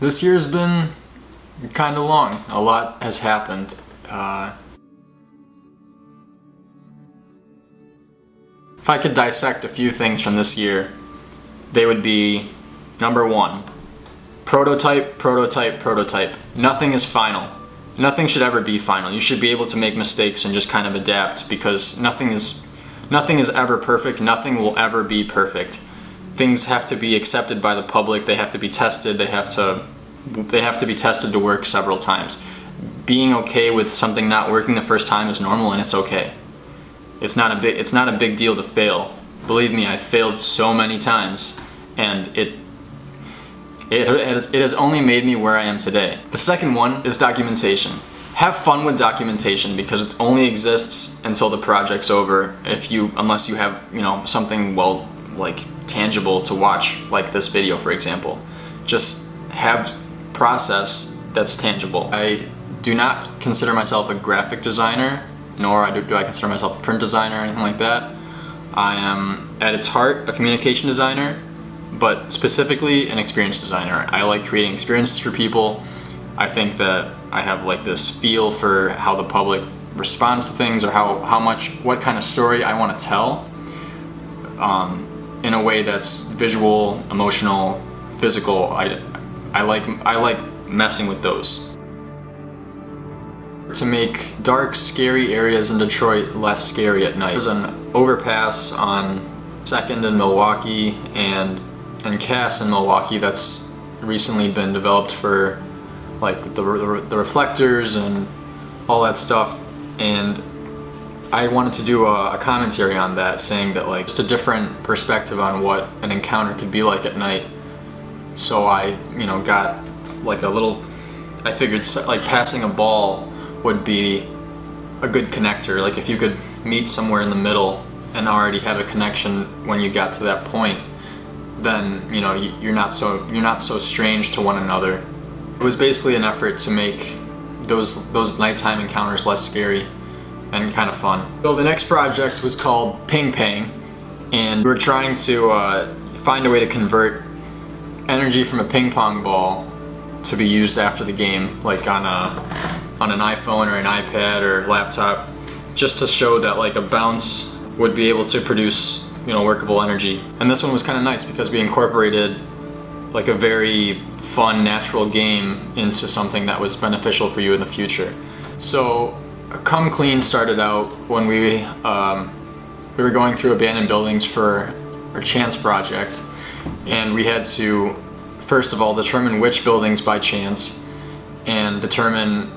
this year's been kind of long. A lot has happened. Uh, if I could dissect a few things from this year, they would be number one, prototype, prototype, prototype. Nothing is final. Nothing should ever be final. You should be able to make mistakes and just kind of adapt because nothing is nothing is ever perfect. Nothing will ever be perfect. Things have to be accepted by the public. They have to be tested. They have to they have to be tested to work several times. Being okay with something not working the first time is normal and it's okay. It's not a big it's not a big deal to fail. Believe me, I failed so many times and it it has, it has only made me where I am today. The second one is documentation. Have fun with documentation because it only exists until the project's over if you unless you have, you know, something well like tangible to watch like this video for example. Just have process that's tangible. I do not consider myself a graphic designer nor do I consider myself a print designer or anything like that. I am at its heart a communication designer but specifically an experience designer. I like creating experiences for people. I think that I have like this feel for how the public responds to things or how, how much, what kind of story I want to tell um, in a way that's visual, emotional, physical. I, I, like, I like messing with those. To make dark, scary areas in Detroit less scary at night. There's an overpass on 2nd in Milwaukee and and Cass in Milwaukee that's recently been developed for like the, the, the, reflectors and all that stuff and I wanted to do a, a, commentary on that saying that like just a different perspective on what an encounter could be like at night. So I you know got like a little I figured like passing a ball would be a good connector. Like if you could meet somewhere in the middle and already have a connection when you got to that point then you know you're not so you're not so strange to one another. It was basically an effort to make those those nighttime encounters less scary and kind of fun. So the next project was called Ping Pang, and we were trying to uh, find a way to convert energy from a ping pong ball to be used after the game, like on a on an iPhone or an iPad or laptop, just to show that like a bounce would be able to produce you know, workable energy. And this one was kind of nice because we incorporated like a very fun, natural game into something that was beneficial for you in the future. So Come Clean started out when we, um, we were going through abandoned buildings for our chance project and we had to first of all determine which buildings by chance and determine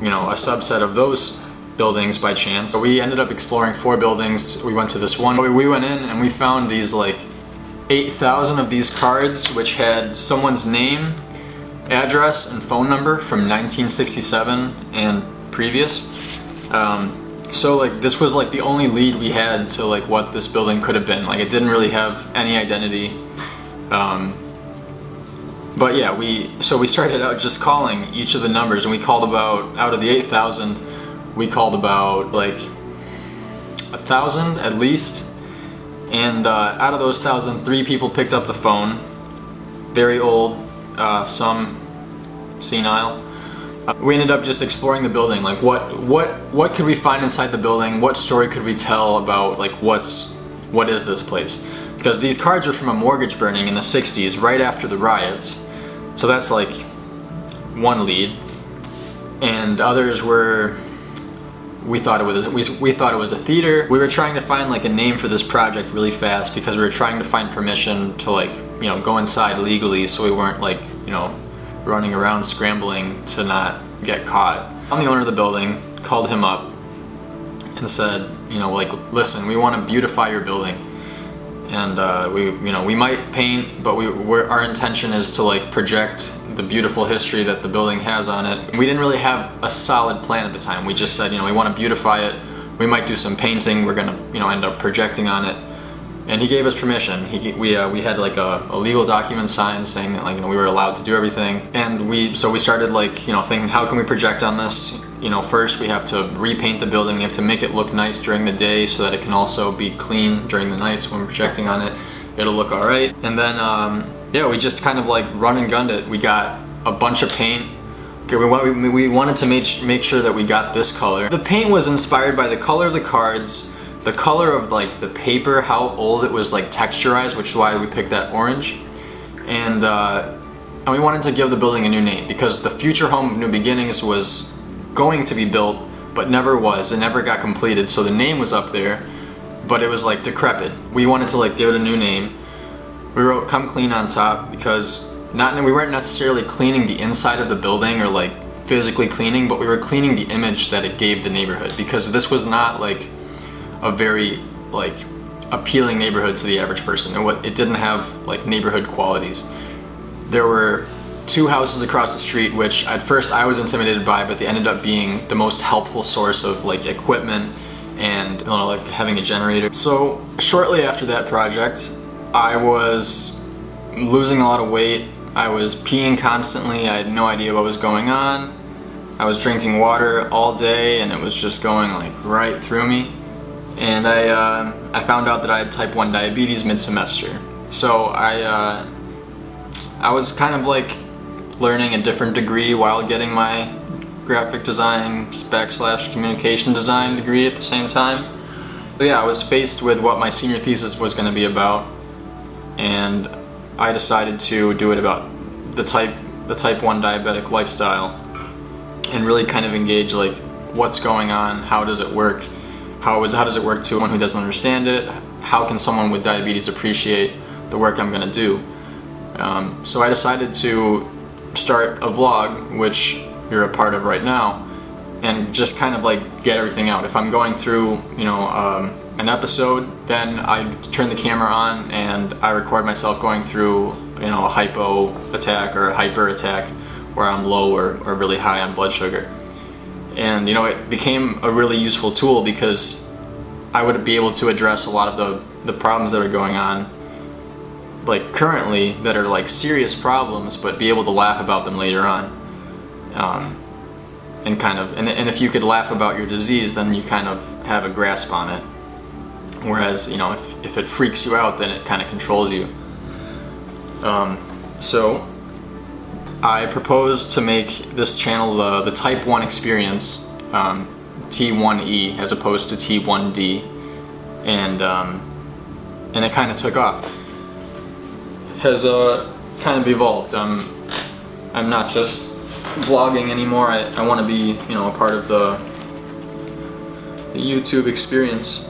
you know a subset of those buildings by chance. So We ended up exploring four buildings. We went to this one. We went in and we found these like 8,000 of these cards which had someone's name, address, and phone number from 1967 and previous. Um, so like this was like the only lead we had to like what this building could have been. Like it didn't really have any identity. Um, but yeah, we so we started out just calling each of the numbers and we called about out of the 8,000 we called about like a thousand at least and uh, out of those thousand three people picked up the phone very old uh, some senile we ended up just exploring the building like what what what could we find inside the building? What story could we tell about like what's what is this place? Because these cards are from a mortgage burning in the 60s right after the riots. So that's like one lead. And others were we thought it was we, we thought it was a theater. We were trying to find like a name for this project really fast because we were trying to find permission to like you know go inside legally so we weren't like you know running around scrambling to not get caught. I'm the owner of the building, called him up and said you know like listen we want to beautify your building and uh, we you know we might paint but we our intention is to like project the beautiful history that the building has on it. We didn't really have a solid plan at the time. We just said, you know, we want to beautify it. We might do some painting. We're gonna, you know, end up projecting on it. And he gave us permission. He, we, uh, we had like a, a, legal document signed saying that like, you know, we were allowed to do everything. And we, so we started like, you know, thinking, how can we project on this? You know, first we have to repaint the building. We have to make it look nice during the day so that it can also be clean during the nights when projecting on it. It'll look all right. And then, um, yeah, we just kind of like run and gunned it. We got a bunch of paint. Okay, we, we, we wanted to make, make sure that we got this color. The paint was inspired by the color of the cards, the color of like the paper, how old it was like texturized, which is why we picked that orange. And, uh, and we wanted to give the building a new name because the future home of New Beginnings was going to be built, but never was. It never got completed, so the name was up there, but it was like decrepit. We wanted to like give it a new name. We wrote "Come Clean" on top because not we weren't necessarily cleaning the inside of the building or like physically cleaning, but we were cleaning the image that it gave the neighborhood because this was not like a very like appealing neighborhood to the average person. It, it didn't have like neighborhood qualities. There were two houses across the street, which at first I was intimidated by, but they ended up being the most helpful source of like equipment and you know, like having a generator. So shortly after that project, I was losing a lot of weight. I was peeing constantly. I had no idea what was going on. I was drinking water all day and it was just going like right through me and I, uh, I found out that I had type 1 diabetes mid-semester. So I, uh, I was kind of like learning a different degree while getting my graphic design backslash communication design degree at the same time. But yeah, I was faced with what my senior thesis was going to be about and I decided to do it about the type the type 1 diabetic lifestyle and really kind of engage like what's going on, how does it work, how, is, how does it work to one who doesn't understand it? How can someone with diabetes appreciate the work I'm going to do? Um, so I decided to start a vlog, which you're a part of right now, and just kind of like get everything out. If I'm going through, you know, um, an episode, then I turn the camera on and I record myself going through, you know, a hypo attack or a hyper attack where I'm low or, or really high on blood sugar. And you know, it became a really useful tool because I would be able to address a lot of the, the problems that are going on like currently that are like serious problems but be able to laugh about them later on. Um, and kind of and, and if you could laugh about your disease then you kind of have a grasp on it. Whereas you know if, if it freaks you out then it kind of controls you. Um, so I propose to make this channel the, the Type 1 experience, um, T1E as opposed to T1D, and um, and it kind of took off. Has uh, kind of evolved. I'm I'm not just vlogging anymore. I, I want to be you know a part of the the YouTube experience.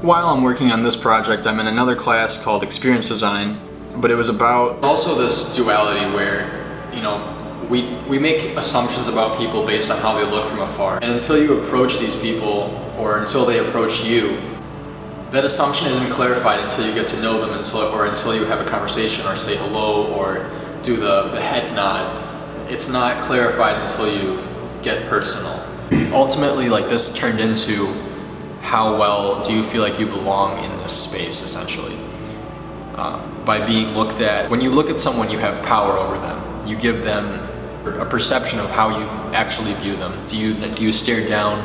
While I'm working on this project, I'm in another class called Experience Design, but it was about also this duality where you know we we make assumptions about people based on how they look from afar. And until you approach these people or until they approach you that assumption isn't clarified until you get to know them until or until you have a conversation or say hello or do the, the head nod. It's not clarified until you get personal. Ultimately like this turned into how well do you feel like you belong in this space essentially um, by being looked at. When you look at someone, you have power over them. You give them a perception of how you actually view them. Do you do you stare down?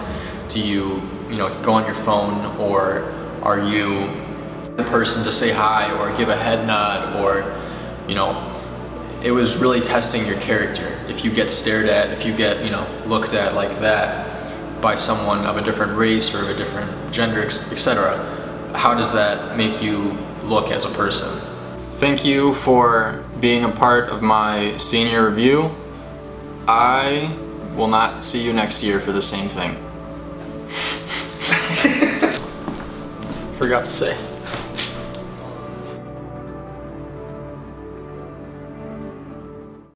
Do you you know go on your phone, or are you the person to say hi or give a head nod, or you know? It was really testing your character. If you get stared at, if you get you know looked at like that by someone of a different race or of a different gender, etc. How does that make you look as a person. Thank you for being a part of my senior review. I will not see you next year for the same thing. Forgot to say.